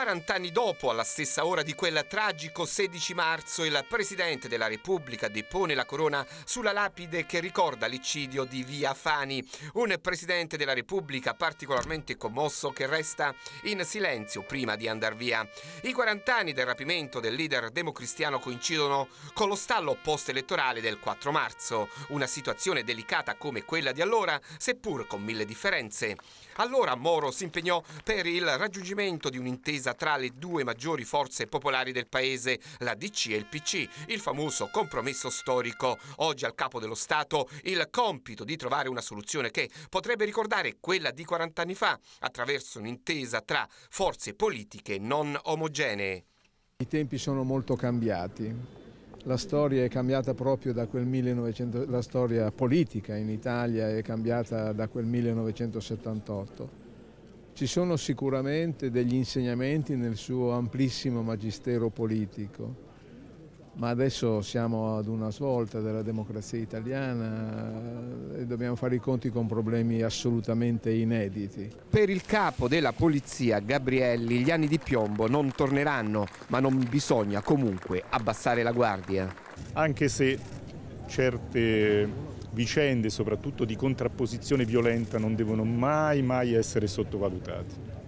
40 anni dopo, alla stessa ora di quel tragico 16 marzo, il Presidente della Repubblica depone la corona sulla lapide che ricorda l'eccidio di Via Fani. Un Presidente della Repubblica particolarmente commosso che resta in silenzio prima di andar via. I 40 anni del rapimento del leader democristiano coincidono con lo stallo post-elettorale del 4 marzo, una situazione delicata come quella di allora, seppur con mille differenze. Allora Moro si impegnò per il raggiungimento di un'intesa tra le due maggiori forze popolari del paese, la DC e il PC, il famoso compromesso storico. Oggi al capo dello Stato il compito di trovare una soluzione che potrebbe ricordare quella di 40 anni fa, attraverso un'intesa tra forze politiche non omogenee. I tempi sono molto cambiati. La storia è cambiata proprio da quel 1900, la storia politica in Italia è cambiata da quel 1978. Ci sono sicuramente degli insegnamenti nel suo amplissimo magistero politico, ma adesso siamo ad una svolta della democrazia italiana e dobbiamo fare i conti con problemi assolutamente inediti. Per il capo della polizia Gabrielli gli anni di piombo non torneranno, ma non bisogna comunque abbassare la guardia. Anche se certe vicende, soprattutto di contrapposizione violenta, non devono mai mai essere sottovalutate.